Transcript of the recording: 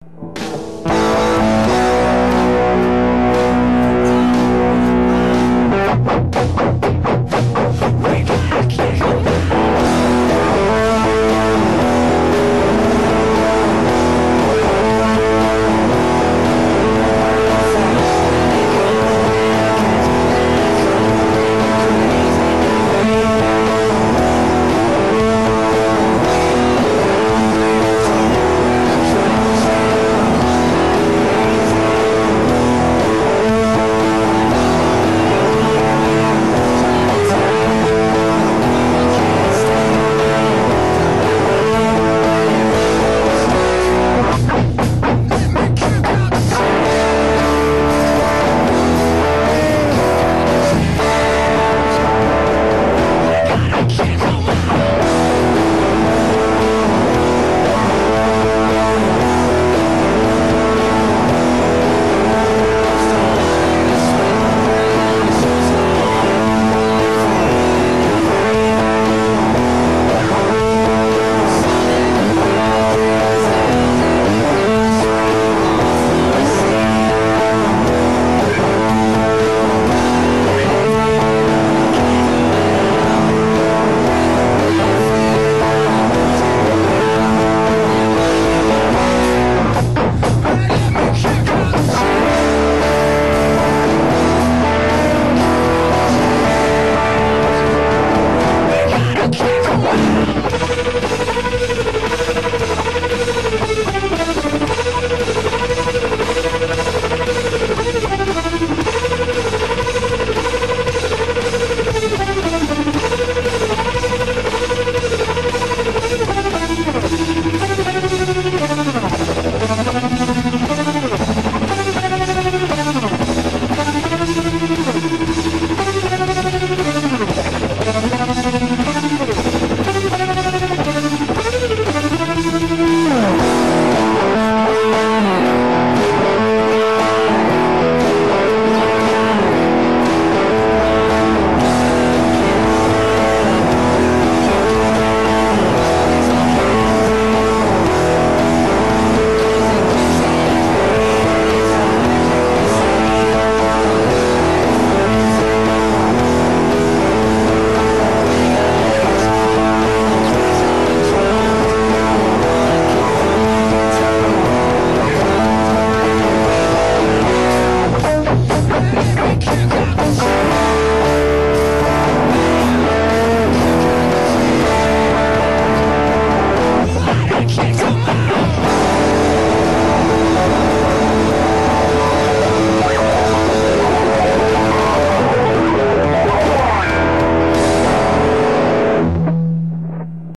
ஓ